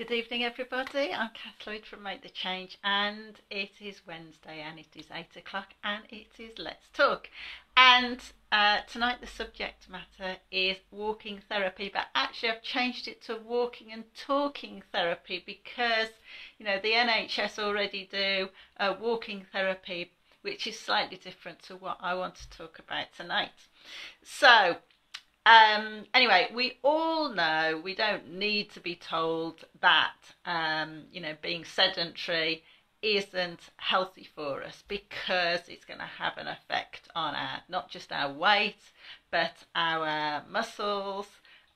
Good evening, everybody. I'm Cath Lloyd from Make the Change, and it is Wednesday, and it is eight o'clock, and it is Let's Talk. And uh, tonight, the subject matter is walking therapy, but actually, I've changed it to walking and talking therapy because you know the NHS already do uh, walking therapy, which is slightly different to what I want to talk about tonight. So, um, anyway, we all know we don't need to be told that um, you know being sedentary isn't healthy for us because it's going to have an effect on our not just our weight but our muscles,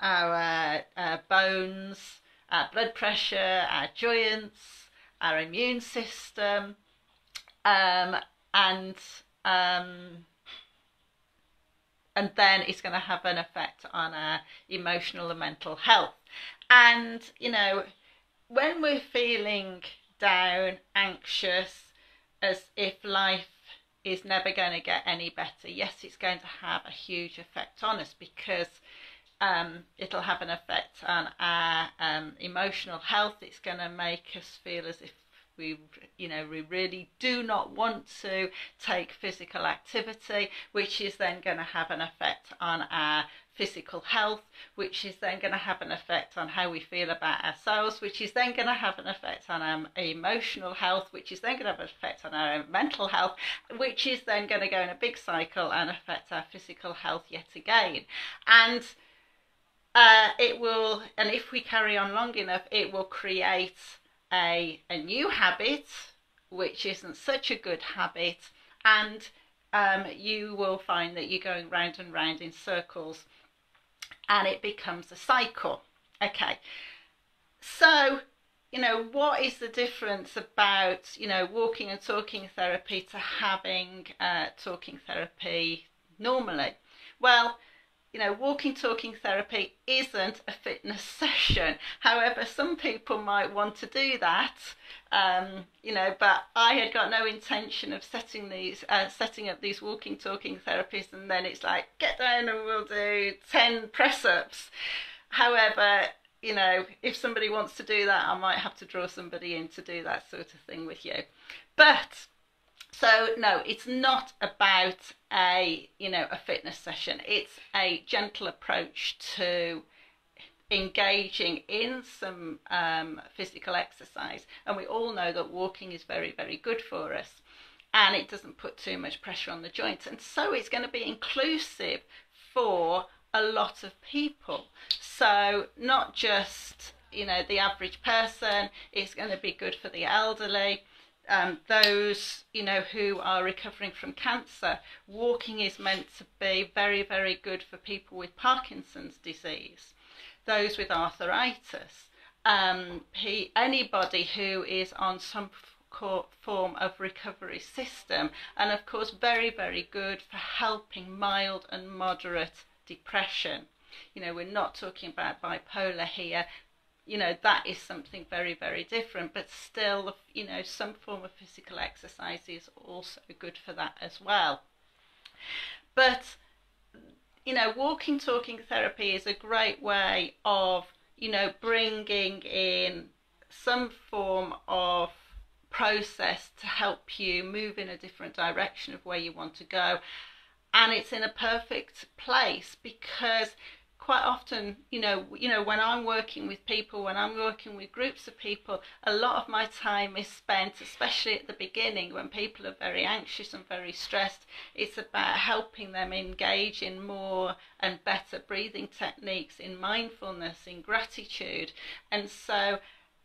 our uh, bones, our blood pressure, our joints, our immune system, um, and um, and then it's going to have an effect on our emotional and mental health. And, you know, when we're feeling down, anxious, as if life is never going to get any better, yes, it's going to have a huge effect on us because um, it'll have an effect on our um, emotional health. It's going to make us feel as if we you know we really do not want to take physical activity which is then going to have an effect on our physical health which is then going to have an effect on how we feel about ourselves which is then going to have an effect on our emotional health which is then going to have an effect on our mental health which is then going to go in a big cycle and affect our physical health yet again. And uh, it will and if we carry on long enough it will create a, a new habit, which isn't such a good habit, and um, you will find that you're going round and round in circles and it becomes a cycle. Okay, so you know, what is the difference about, you know, walking and talking therapy to having uh, talking therapy normally? Well, you know, walking talking therapy isn't a fitness session. However, some people might want to do that, um, you know, but I had got no intention of setting these, uh, setting up these walking talking therapies, and then it's like get down and we'll do ten press ups. However, you know, if somebody wants to do that, I might have to draw somebody in to do that sort of thing with you. But so no, it's not about a you know a fitness session. It's a gentle approach to engaging in some um, physical exercise, and we all know that walking is very very good for us, and it doesn't put too much pressure on the joints, and so it's going to be inclusive for a lot of people. So not just you know the average person. It's going to be good for the elderly um, those you know who are recovering from cancer, walking is meant to be very very good for people with Parkinson's disease, those with arthritis, um, he, anybody who is on some form of recovery system, and of course very very good for helping mild and moderate depression. You know, we're not talking about bipolar here you know that is something very very different but still you know some form of physical exercise is also good for that as well. But you know walking talking therapy is a great way of you know bringing in some form of process to help you move in a different direction of where you want to go. And it's in a perfect place because quite often, you know, you know, when I'm working with people, when I'm working with groups of people, a lot of my time is spent, especially at the beginning when people are very anxious and very stressed. It's about helping them engage in more and better breathing techniques, in mindfulness, in gratitude. And so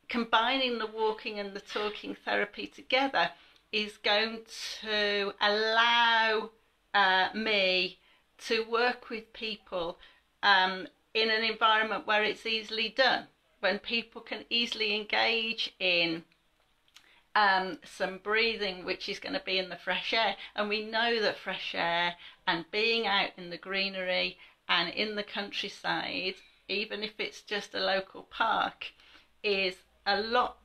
combining the walking and the talking therapy together is going to allow uh, me to work with people um, in an environment where it's easily done, when people can easily engage in um, some breathing, which is going to be in the fresh air. And we know that fresh air and being out in the greenery and in the countryside, even if it's just a local park, is a lot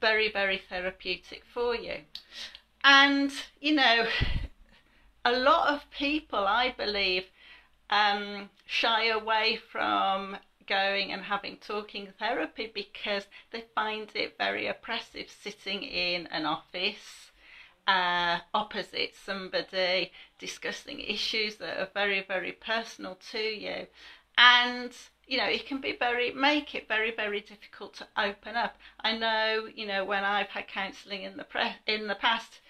very, very therapeutic for you. And, you know, a lot of people, I believe, um, shy away from going and having talking therapy because they find it very oppressive sitting in an office uh, opposite somebody discussing issues that are very, very personal to you. And you know, it can be very, make it very, very difficult to open up. I know, you know, when I've had counselling in the pre- in the past,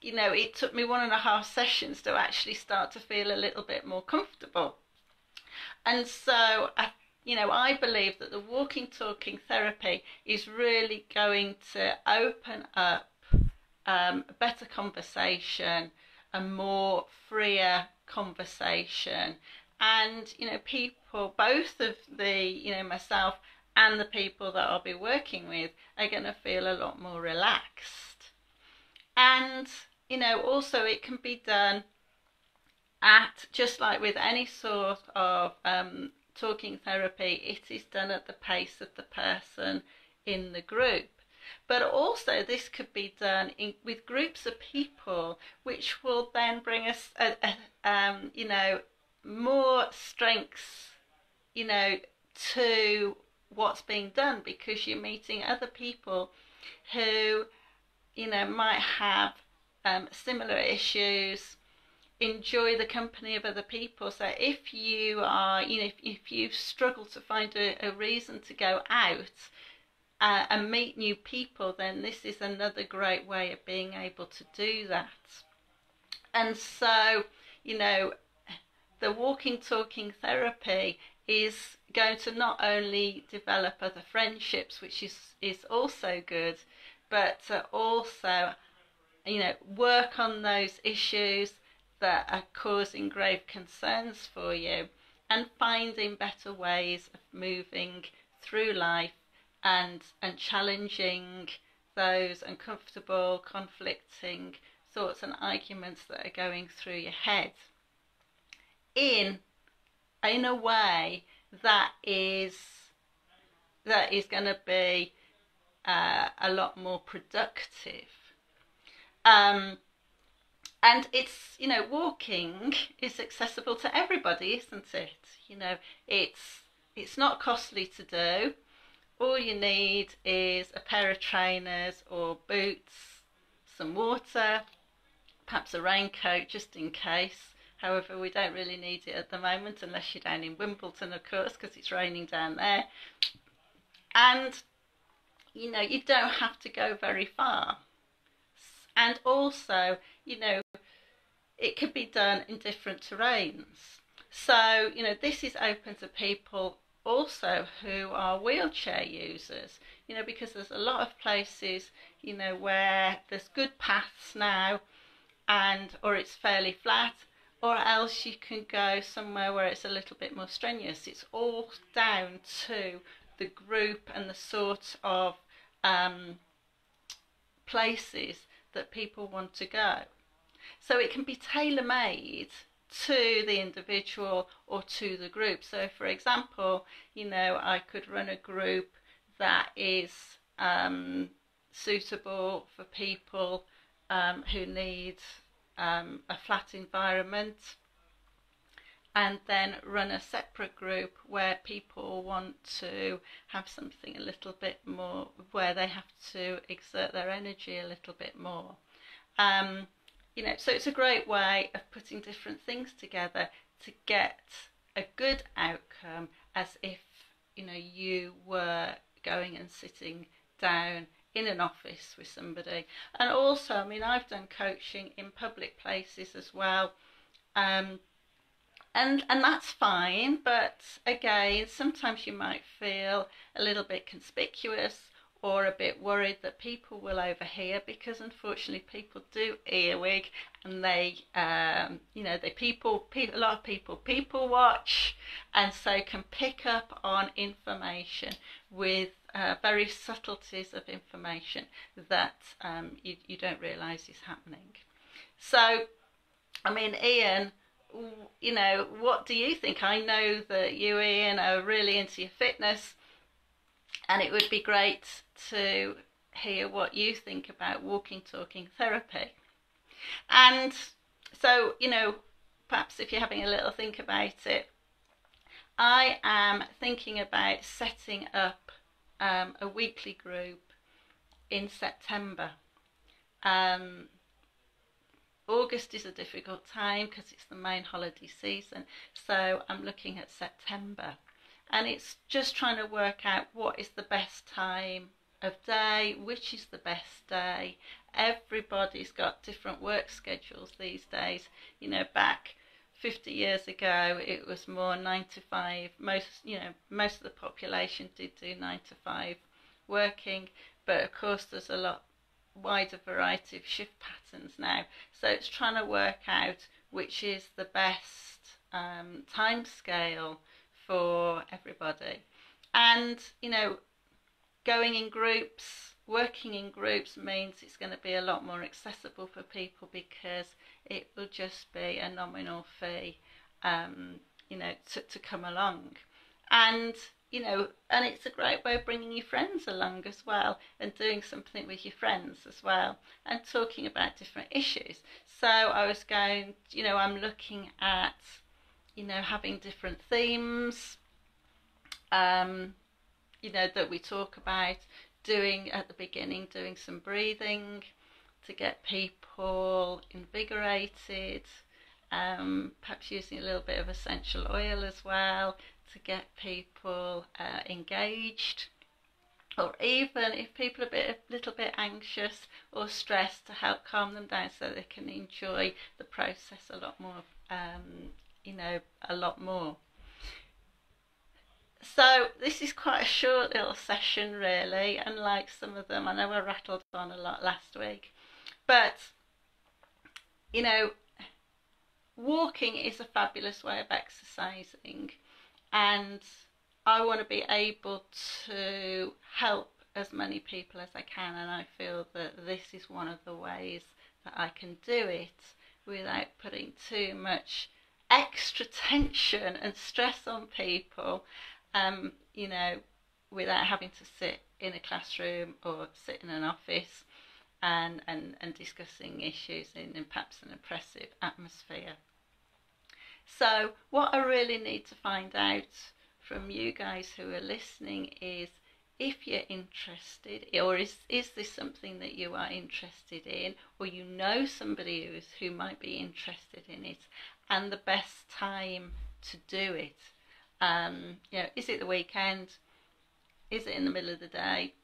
you know, it took me one and a half sessions to actually start to feel a little bit more comfortable. And so, I, you know, I believe that the walking, talking therapy is really going to open up um, a better conversation, a more freer conversation, and you know, people, both of the, you know, myself and the people that I'll be working with are going to feel a lot more relaxed. And you know, also it can be done at just like with any sort of um, talking therapy, it is done at the pace of the person in the group. But also, this could be done in, with groups of people, which will then bring us, a, a, um, you know, more strengths, you know, to what's being done because you're meeting other people who, you know, might have um, similar issues, enjoy the company of other people. So if you are, you know, if, if you struggle to find a, a reason to go out uh, and meet new people, then this is another great way of being able to do that. And so, you know, the walking, talking therapy is going to not only develop other friendships, which is, is also good, but also you know, work on those issues that are causing grave concerns for you and finding better ways of moving through life and and challenging those uncomfortable conflicting thoughts and arguments that are going through your head. In in a way that is that is going to be uh, a lot more productive um, and it's, you know, walking is accessible to everybody, isn't it? You know, it's it's not costly to do. All you need is a pair of trainers or boots, some water, perhaps a raincoat just in case. However, we don't really need it at the moment unless you're down in Wimbledon, of course, because it's raining down there. And, you know, you don't have to go very far and also, you know, it could be done in different terrains. So, you know, this is open to people also who are wheelchair users, you know, because there's a lot of places, you know, where there's good paths now and or it's fairly flat or else you can go somewhere where it's a little bit more strenuous. It's all down to the group and the sort of um, places that people want to go. So it can be tailor made to the individual or to the group. So, for example, you know, I could run a group that is um, suitable for people um, who need um, a flat environment and then run a separate group where people want to have something a little bit more, where they have to exert their energy a little bit more. Um, you know, so it's a great way of putting different things together to get a good outcome as if, you know, you were going and sitting down in an office with somebody. And also, I mean, I've done coaching in public places as well. Um, and and that's fine but again sometimes you might feel a little bit conspicuous or a bit worried that people will overhear because unfortunately people do earwig and they um, you know they people, a lot of people people watch and so can pick up on information with uh, very subtleties of information that um, you, you don't realize is happening. So I mean Ian you know, what do you think? I know that you, Ian, are really into your fitness, and it would be great to hear what you think about walking, talking therapy. And so, you know, perhaps if you're having a little think about it, I am thinking about setting up um, a weekly group in September. Um, August is a difficult time because it's the main holiday season, so I'm looking at September. And it's just trying to work out what is the best time of day, which is the best day. Everybody's got different work schedules these days. You know, back 50 years ago, it was more nine to five. Most, you know, most of the population did do nine to five working, but of course, there's a lot wider variety of shift patterns now. So it's trying to work out which is the best um, time scale for everybody. And, you know, going in groups, working in groups means it's going to be a lot more accessible for people because it will just be a nominal fee, um, you know, to, to come along. And, you know, and it's a great way of bringing your friends along as well and doing something with your friends as well and talking about different issues. So I was going, you know, I'm looking at, you know, having different themes, um, you know, that we talk about, doing at the beginning, doing some breathing to get people invigorated, um, perhaps using a little bit of essential oil as well to get people uh, engaged or even if people are a, bit, a little bit anxious or stressed to help calm them down so they can enjoy the process a lot more um, you know a lot more. So this is quite a short little session really unlike some of them. I know i rattled on a lot last week. But you know walking is a fabulous way of exercising and I want to be able to help as many people as I can and I feel that this is one of the ways that I can do it without putting too much extra tension and stress on people um, you know without having to sit in a classroom or sit in an office and, and, and discussing issues in, in perhaps an oppressive atmosphere. So, what I really need to find out from you guys who are listening is if you're interested, or is, is this something that you are interested in, or you know somebody who, is, who might be interested in it, and the best time to do it. Um, you know, is it the weekend? Is it in the middle of the day?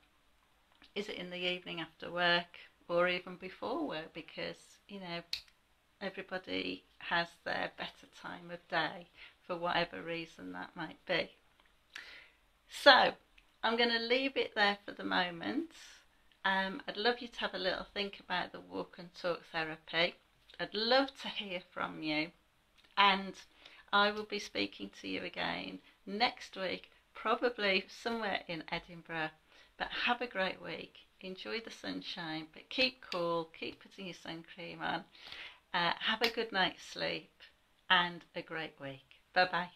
Is it in the evening after work, or even before work? Because you know, everybody has their better time of day for whatever reason that might be. So I'm going to leave it there for the moment. Um, I'd love you to have a little think about the walk and talk therapy. I'd love to hear from you and I will be speaking to you again next week, probably somewhere in Edinburgh. But have a great week. Enjoy the sunshine, but keep cool, keep putting your sun cream on. Uh, have a good night's sleep and a great week. Bye bye.